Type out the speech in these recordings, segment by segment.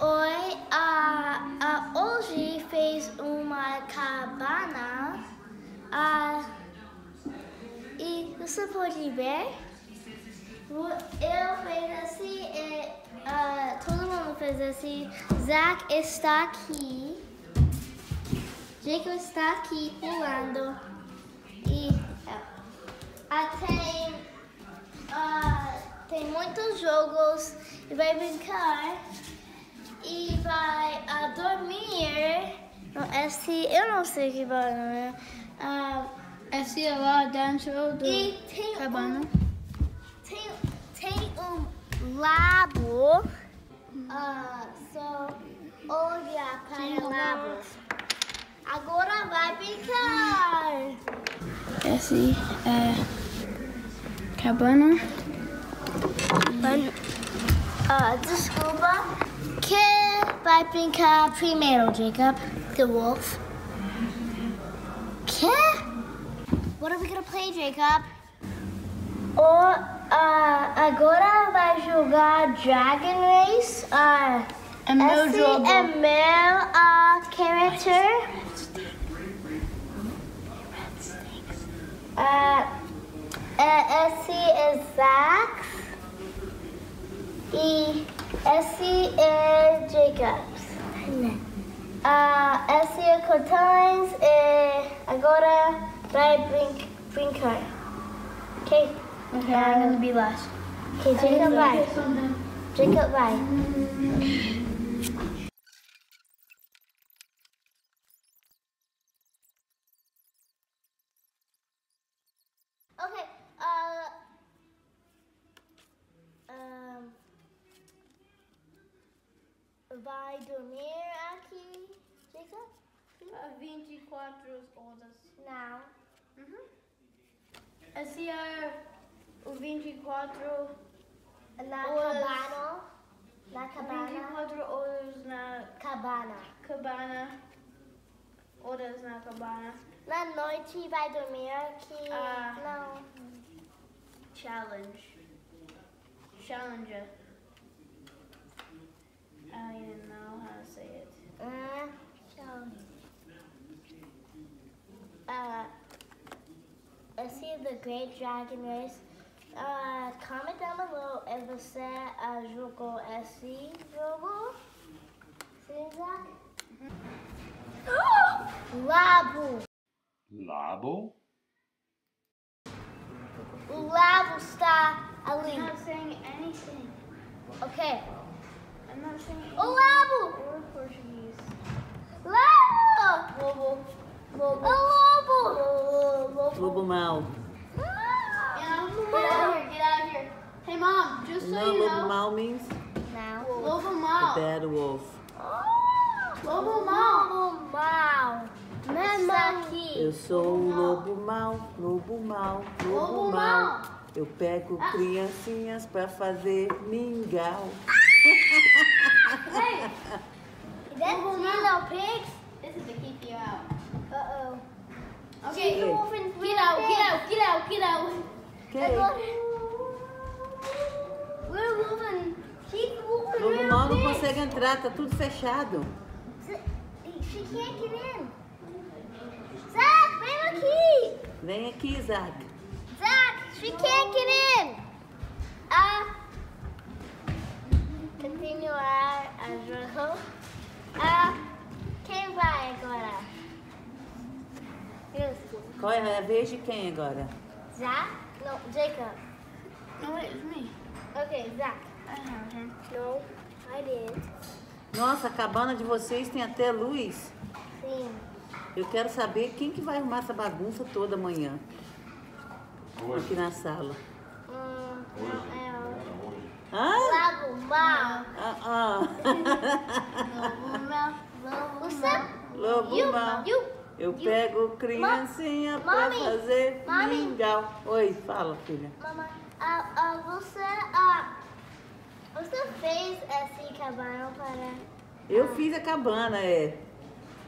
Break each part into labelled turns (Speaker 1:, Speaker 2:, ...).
Speaker 1: Oi, ah, ah, hoje fez uma cabana ah, e você pode ver? Eu fiz assim, e, ah, todo mundo fez assim. Zack está aqui. Jacob está aqui pulando. E ah, tem, ah, tem muitos jogos e vai brincar e vai ah, dormir. Esse, eu não sei que vai dormir. Ah,
Speaker 2: Esse é lá dentro do
Speaker 1: e tem
Speaker 2: cabana.
Speaker 1: um, tem, tem um labo. Ah, só olha para o labo. Agora vai brincar.
Speaker 2: Esse é cabana.
Speaker 1: Ah, desculpa. Quem vai brincar primeiro, Jacob? The wolf. Que? What are we gonna play, Jacob? Ou ah, agora vai jogar Dragon Race. Ah,
Speaker 2: É meu
Speaker 1: esse
Speaker 2: jogo.
Speaker 1: é meu ah, character. Ah, é- esse é Zax. E esse é Jacobs. Ah, esse é Cortines e agora vai brin brincar. Ok?
Speaker 2: Okay, I'm gonna be last.
Speaker 1: Ok, Jacob vai. Jacob vai. Ok, ah, ahn, vai dormir aqui, Jacob?
Speaker 2: 24 horas.
Speaker 1: Não.
Speaker 2: Esse é o 24,
Speaker 1: Na
Speaker 2: Horas.
Speaker 1: cabana. Na cabana.
Speaker 2: 24 horas na
Speaker 1: Cabana.
Speaker 2: cabana. Horas na cabana.
Speaker 1: Na noite vai dormir aqui.
Speaker 2: Ah.
Speaker 1: Não.
Speaker 2: Challenge. Challenger. I didn't know how to say it.
Speaker 1: Ah, tchau. Ah, esse é The Great Dragon Race. Ah, comment down below se você jogou esse jogo. Sim, Zack? Labo!
Speaker 3: Labo?
Speaker 1: O labo está ali.
Speaker 2: I'm not saying anything.
Speaker 1: Ok.
Speaker 2: I'm not saying
Speaker 1: O. Labo!
Speaker 2: Lobo. Lobo.
Speaker 1: O lobo!
Speaker 2: Lobo.
Speaker 4: Lobo mau.
Speaker 1: Ah!
Speaker 2: Yeah, get out of here, get out of here. Hey mom, just so
Speaker 4: No,
Speaker 2: you
Speaker 4: lobo
Speaker 2: know.
Speaker 4: mau means
Speaker 1: Não.
Speaker 2: Lobo
Speaker 4: a
Speaker 2: Mal.
Speaker 4: bad wolf.
Speaker 2: Lobo Mal.
Speaker 1: Lobo mal. Isso aqui.
Speaker 4: Eu sou o lobo mau, lobo mau, lobo
Speaker 2: Lobo
Speaker 4: mau. Eu pego criancinhas pra fazer mingau.
Speaker 2: Hey,
Speaker 1: That's you know pigs.
Speaker 2: this is to keep you out.
Speaker 1: Uh-oh.
Speaker 2: Okay, get out, get out, get out, get out.
Speaker 4: Que?
Speaker 1: We're moving. Keep moving.
Speaker 4: Lobo
Speaker 1: little
Speaker 4: mau não
Speaker 1: pigs.
Speaker 4: consegue entrar, tá tudo fechado.
Speaker 1: She can't get in. Zach, vem aqui.
Speaker 4: Vem aqui, Isaac.
Speaker 1: Zach, she can't get in. Ah. Continuar a jogo. Ah. Quem vai agora? Isso.
Speaker 4: Qual é a vez de quem agora?
Speaker 1: Zach? No, Jacob.
Speaker 2: No, wait, it's me.
Speaker 1: Okay, Zach.
Speaker 2: I have.
Speaker 1: No, I didn't.
Speaker 4: Nossa, a cabana de vocês tem até luz.
Speaker 1: Sim.
Speaker 4: Eu quero saber quem que vai arrumar essa bagunça toda amanhã aqui na sala.
Speaker 1: Hum, não é
Speaker 4: Hã?
Speaker 1: Lavo mal.
Speaker 4: Ah, ah.
Speaker 1: Lobo mal. Lobo
Speaker 2: Você-
Speaker 1: mal.
Speaker 4: Lobo
Speaker 1: You,
Speaker 4: mau.
Speaker 1: you.
Speaker 4: Eu pego criancinha pra
Speaker 1: Mami,
Speaker 4: fazer
Speaker 1: mami.
Speaker 4: mingau. Oi, fala, filha.
Speaker 1: Mamãe, ah, ah, você, ah, você fez esse cabana para...
Speaker 4: Eu fiz a cabana, é.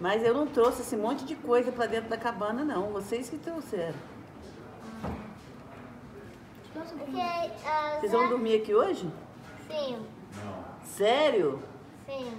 Speaker 4: Mas eu não trouxe esse monte de coisa pra dentro da cabana, não. Vocês que trouxeram.
Speaker 1: Ah,
Speaker 4: Vocês vão
Speaker 1: Zé-
Speaker 4: dormir aqui hoje?
Speaker 1: Sim,
Speaker 4: Sério?
Speaker 1: Sim.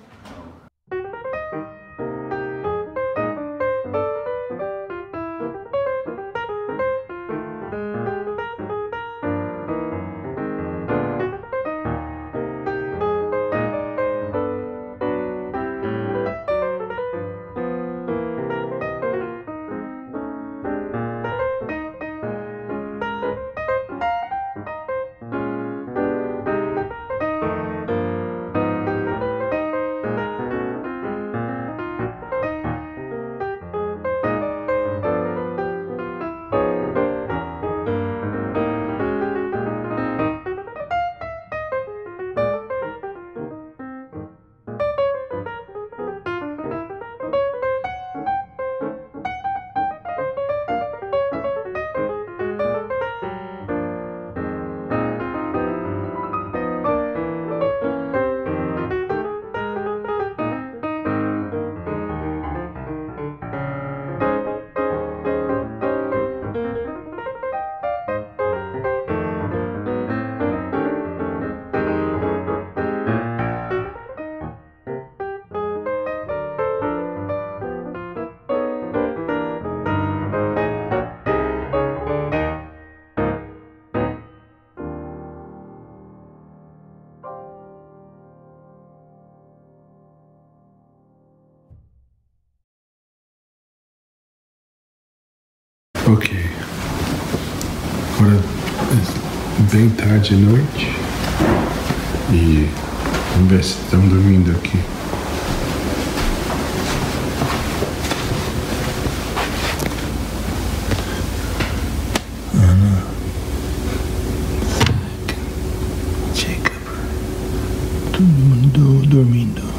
Speaker 5: Ok. Agora é bem tarde à noite. E vamos ver se estão dormindo aqui. Ana. Jacob. Todo mundo dormindo.